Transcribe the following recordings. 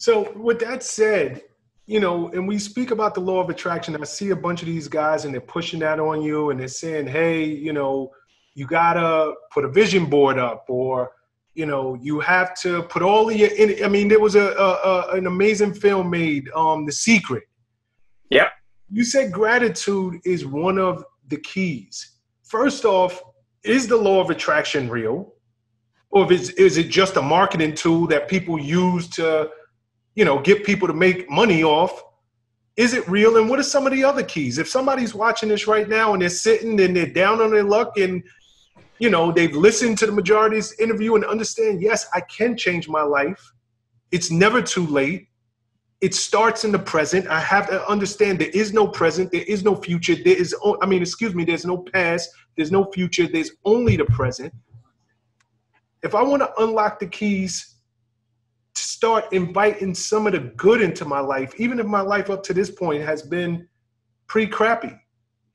So, with that said, you know, and we speak about the law of attraction. I see a bunch of these guys and they're pushing that on you and they're saying, hey, you know, you gotta put a vision board up or you know you have to put all of your in i mean there was a, a, a, an amazing film made um the secret. Yeah. You said gratitude is one of the keys. First off is the law of attraction real? Or is, is it just a marketing tool that people use to you know get people to make money off is it real and what are some of the other keys if somebody's watching this right now and they're sitting and they're down on their luck and you know, they've listened to the majority's interview and understand, yes, I can change my life. It's never too late. It starts in the present. I have to understand there is no present, there is no future. There is, I mean, excuse me, there's no past, there's no future, there's only the present. If I want to unlock the keys start inviting some of the good into my life, even if my life up to this point has been pretty crappy,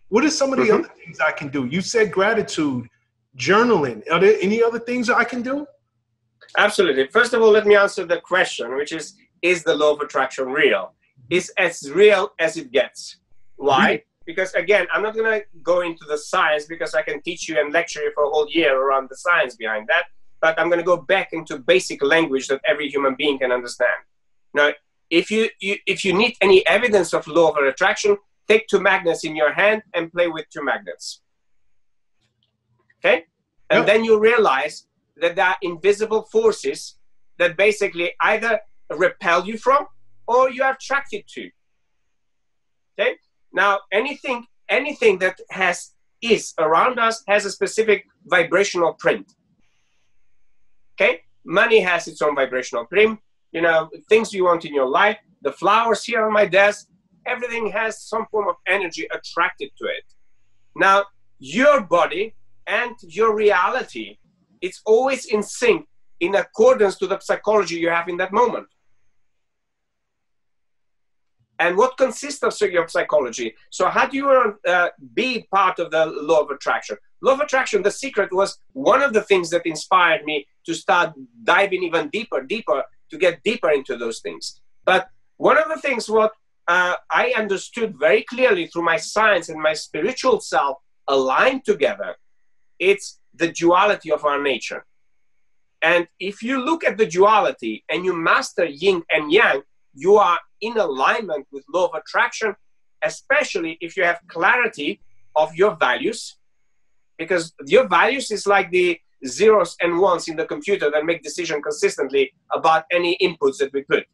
what are some of the mm-hmm. other things I can do? You said gratitude journaling. Are there any other things I can do? Absolutely. First of all, let me answer the question, which is Is the law of attraction real? Is as real as it gets. Why? Mm-hmm. Because again, I'm not going to go into the science because I can teach you and lecture you for a whole year around the science behind that. But I'm going to go back into basic language that every human being can understand. Now, if you, you if you need any evidence of law of attraction, take two magnets in your hand and play with two magnets. Okay? And yep. then you realize that there are invisible forces that basically either repel you from or you are attracted to. Okay? Now anything anything that has is around us has a specific vibrational print. Okay? Money has its own vibrational print. You know, things you want in your life, the flowers here on my desk, everything has some form of energy attracted to it. Now, your body and your reality it's always in sync in accordance to the psychology you have in that moment and what consists of your psychology? So how do you uh, be part of the law of attraction? Law of attraction the secret was one of the things that inspired me to start diving even deeper deeper to get deeper into those things. But one of the things what uh, i understood very clearly through my science and my spiritual self aligned together it's the duality of our nature. And if you look at the duality and you master yin and yang, you are in alignment with law of attraction, especially if you have clarity of your values, because your values is like the zeros and ones in the computer that make decision consistently about any inputs that we put.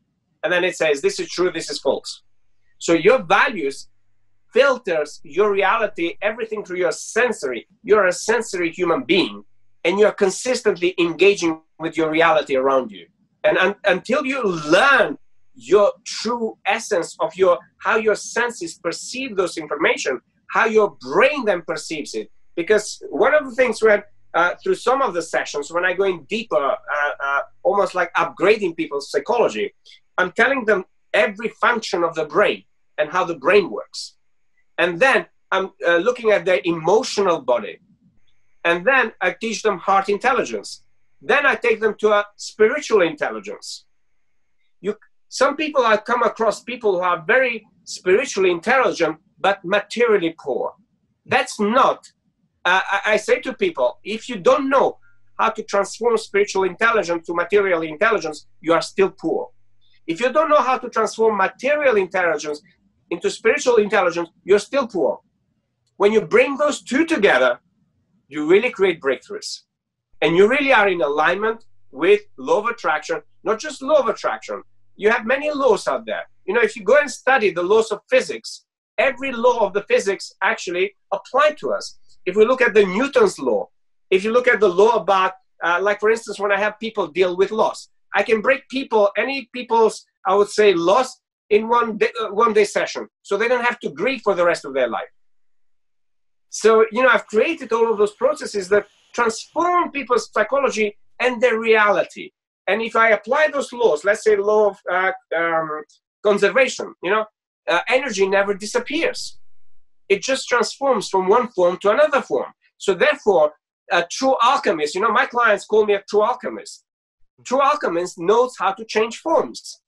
And then it says, this is true, this is false. So your values filters your reality, everything through your sensory. You're a sensory human being, and you're consistently engaging with your reality around you. And un- until you learn your true essence of your how your senses perceive those information, how your brain then perceives it. Because one of the things when uh, through some of the sessions, when I go in deeper, uh, uh, almost like upgrading people's psychology, I'm telling them every function of the brain and how the brain works. And then I'm uh, looking at their emotional body. And then I teach them heart intelligence. Then I take them to a spiritual intelligence. You, some people I've come across people who are very spiritually intelligent but materially poor. That's not. Uh, I, I say to people, if you don't know how to transform spiritual intelligence to material intelligence, you are still poor. If you don't know how to transform material intelligence into spiritual intelligence, you're still poor. When you bring those two together, you really create breakthroughs. And you really are in alignment with law of attraction, not just law of attraction. You have many laws out there. You know, if you go and study the laws of physics, every law of the physics actually apply to us. If we look at the Newton's law, if you look at the law about, uh, like for instance, when I have people deal with loss, I can break people, any people's, I would say, loss in one day, uh, one day session so they don't have to grieve for the rest of their life so you know i've created all of those processes that transform people's psychology and their reality and if i apply those laws let's say the law of uh, um, conservation you know uh, energy never disappears it just transforms from one form to another form so therefore a true alchemist you know my clients call me a true alchemist true alchemist knows how to change forms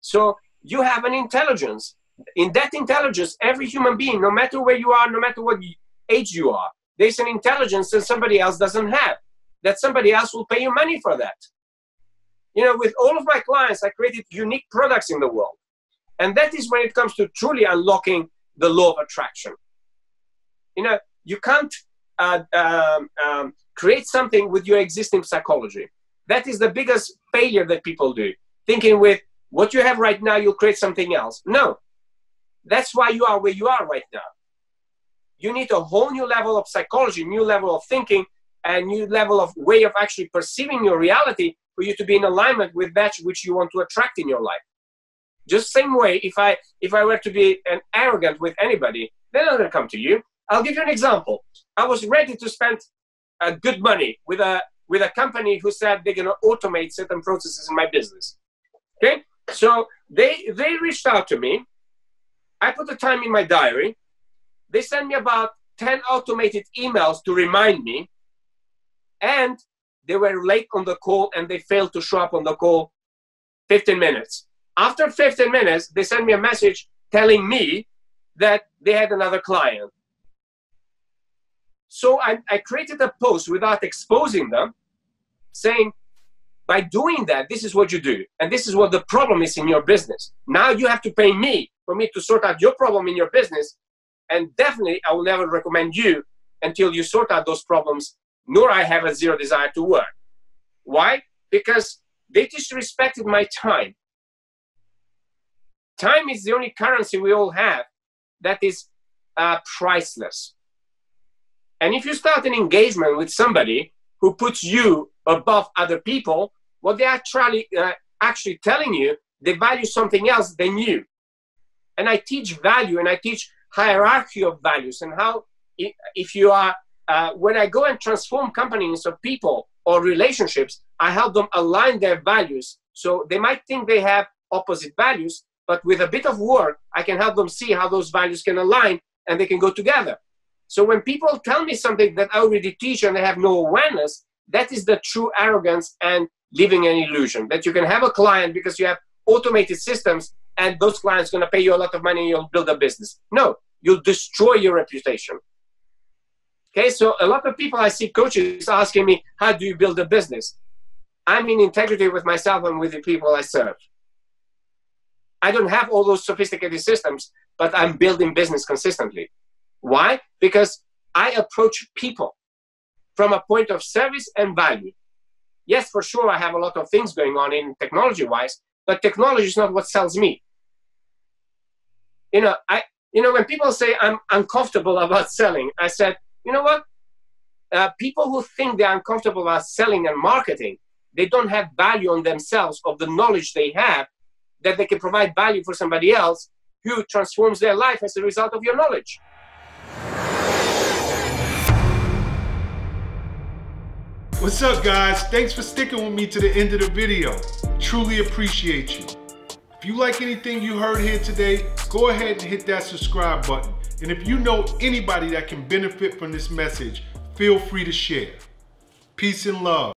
So you have an intelligence. In that intelligence, every human being, no matter where you are, no matter what age you are, there's an intelligence that somebody else doesn't have. That somebody else will pay you money for that. You know, with all of my clients, I created unique products in the world. And that is when it comes to truly unlocking the law of attraction. You know, you can't uh, um, um, create something with your existing psychology. That is the biggest failure that people do. Thinking with what you have right now, you'll create something else. No, that's why you are where you are right now. You need a whole new level of psychology, new level of thinking, and new level of way of actually perceiving your reality for you to be in alignment with that which you want to attract in your life. Just same way, if I if I were to be an arrogant with anybody, they're not gonna come to you. I'll give you an example. I was ready to spend uh, good money with a with a company who said they're gonna automate certain processes in my business. Okay, so they they reached out to me. I put the time in my diary. They sent me about ten automated emails to remind me, and they were late on the call and they failed to show up on the call 15 minutes. After 15 minutes, they sent me a message telling me that they had another client. So I, I created a post without exposing them, saying, by doing that, this is what you do. And this is what the problem is in your business. Now you have to pay me for me to sort out your problem in your business. And definitely, I will never recommend you until you sort out those problems, nor I have a zero desire to work. Why? Because they disrespected my time. Time is the only currency we all have that is uh, priceless. And if you start an engagement with somebody who puts you above other people, what they're actually, uh, actually telling you, they value something else than you. And I teach value and I teach hierarchy of values and how, if you are, uh, when I go and transform companies or people or relationships, I help them align their values. So they might think they have opposite values, but with a bit of work, I can help them see how those values can align and they can go together. So when people tell me something that I already teach and they have no awareness, that is the true arrogance and living an illusion that you can have a client because you have automated systems and those clients going to pay you a lot of money and you'll build a business. No, you'll destroy your reputation. Okay, so a lot of people I see coaches asking me, how do you build a business? I'm in integrity with myself and with the people I serve. I don't have all those sophisticated systems, but I'm building business consistently. Why? Because I approach people from a point of service and value. Yes, for sure, I have a lot of things going on in technology wise, but technology is not what sells me. You know, I, you know, when people say I'm uncomfortable about selling, I said, you know what? Uh, people who think they're uncomfortable about selling and marketing, they don't have value on themselves of the knowledge they have that they can provide value for somebody else who transforms their life as a result of your knowledge. What's up guys? Thanks for sticking with me to the end of the video. Truly appreciate you. If you like anything you heard here today, go ahead and hit that subscribe button. And if you know anybody that can benefit from this message, feel free to share. Peace and love.